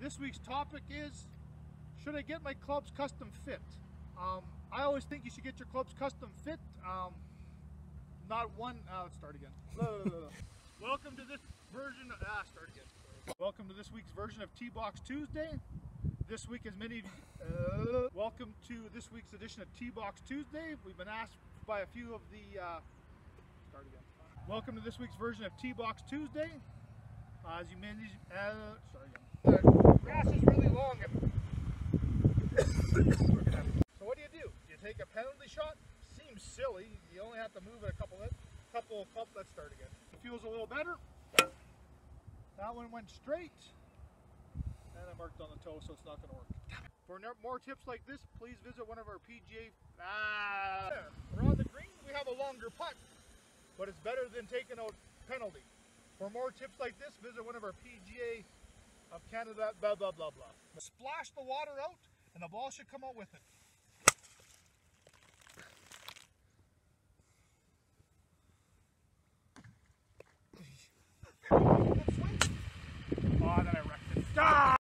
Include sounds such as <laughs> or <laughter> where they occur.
This week's topic is Should I get my clubs custom fit? Um, I always think you should get your clubs custom fit. Um, not one. Uh, let's start again. <laughs> Welcome to this version. Of, ah, start again. Welcome to this week's version of Tee Box Tuesday. This week, as many uh, welcome to this week's edition of Tee Box Tuesday. We've been asked by a few of the. Uh, start again. Welcome to this week's version of Tee Box Tuesday. Uh, as you manage, uh, sorry again. The grass is really long. <coughs> so what do you do? Do you take a penalty shot? Seems silly. You only have to move it a couple of, couple of, let's start again. Feels a little better. That one went straight. And I marked on the toe, so it's not going to work. For more tips like this, please visit one of our PGA. Ah, around the green, we have a longer putt, but it's better than taking a penalty. For more tips like this, visit one of our PGA Canada, blah, blah, blah, blah. Splash the water out, and the ball should come out with it. <laughs>